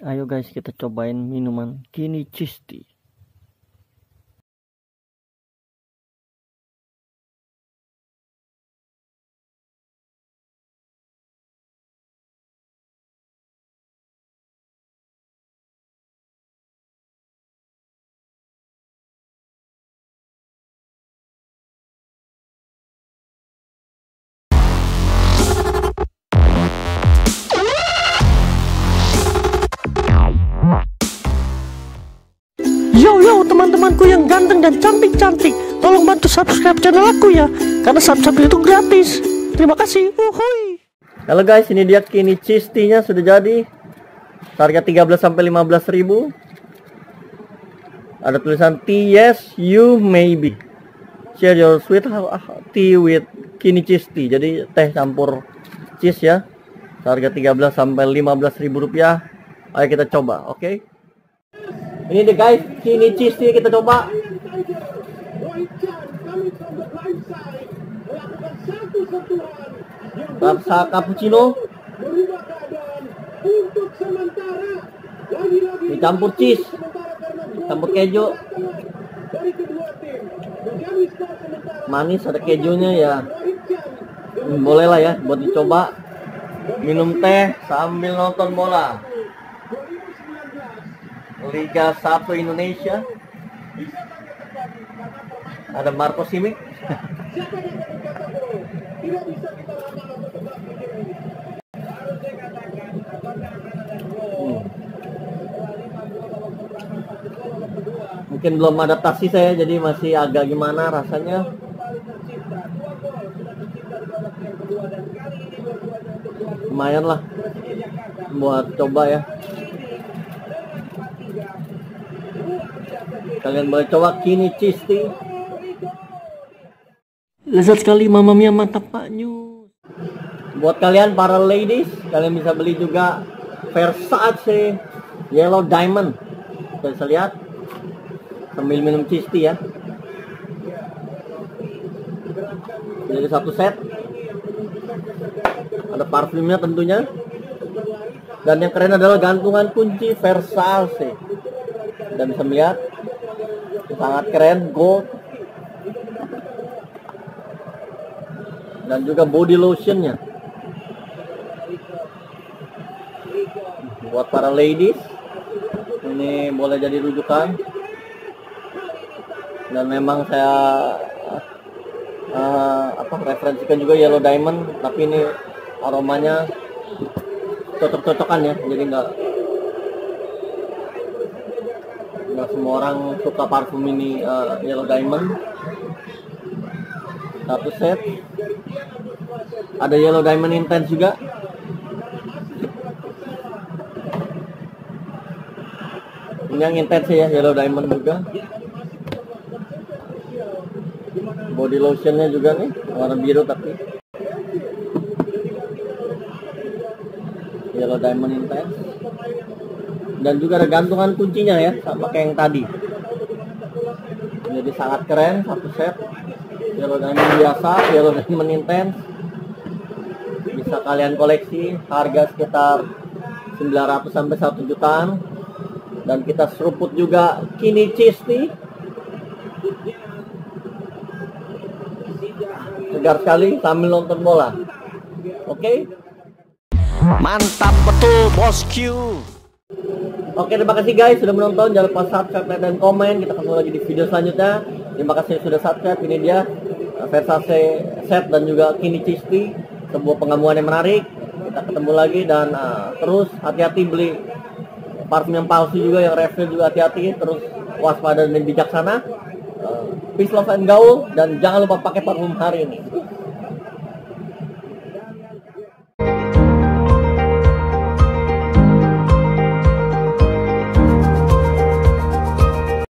Ayo guys kita cobain minuman Kini Cisti. Yo teman-temanku yang ganteng dan cantik-cantik. Tolong bantu subscribe channel aku ya Karena subscribe itu gratis. Terima kasih. Uhuy. Halo guys ini dia kini cistinya sudah jadi. Harga 13 sampai 15 ribu. Ada tulisan tea yes you maybe Share your sweet tea with kini cisti. Jadi teh campur cheese ya. Harga 13 sampai 15 ribu rupiah. Ayo kita coba oke? okay? Ini deh guys, sini cheese nih kita coba. Rasa cappuccino dicampur cheese, campur keju. Manis ada kejunya ya. Boleh lah ya buat dicoba. Minum teh sambil nonton bola. Liga 1 Indonesia. Ada Marco Simic. Mungkin belum adaptasi saya jadi masih agak gimana rasanya. Lumayan lah buat coba ya Kalian boleh coba kini cisti. Lezat sekali Mama Mia mantap Pak News. Buat kalian para ladies, kalian bisa beli juga Versace Yellow Diamond. Kalian bisa lihat sambil minum cisti ya. Jadi satu set. Ada parfumnya tentunya. Dan yang keren adalah gantungan kunci Versace. Dan bisa melihat sangat keren gold. Dan juga body lotionnya. Buat para ladies ini boleh jadi rujukan. Dan memang saya uh, apa referensikan juga yellow diamond tapi ini aromanya cocok-cocokan ya jadi nggak nggak semua orang suka parfum ini uh, yellow diamond. Satu set ada yellow diamond intense juga. Ini yang intense ya yellow diamond juga. Body lotionnya juga nih warna biru tapi. Yellow diamond intense dan juga ada gantungan kuncinya ya sama kayak yang tadi. Jadi sangat keren satu set. Yellow diamond biasa yellow diamond intense. Bisa kalian koleksi harga sekitar 900 sampai 1 jutaan. Dan kita seruput juga kini nih segar sekali sambil nonton bola. Oke? Okay? mantap betul bosku Oke terima kasih guys sudah menonton. Jangan lupa subscribe dan komen. Kita ketemu lagi di video selanjutnya. Terima kasih sudah subscribe. Ini dia uh, Versace set dan juga Kini Cisti. Sebuah pengamuan yang menarik. Kita ketemu lagi dan uh, terus hati-hati beli parfum yang palsu juga yang refill juga hati-hati. Terus waspada dan bijaksana. Uh, peace love and gaul. Dan jangan lupa pakai parfum hari ini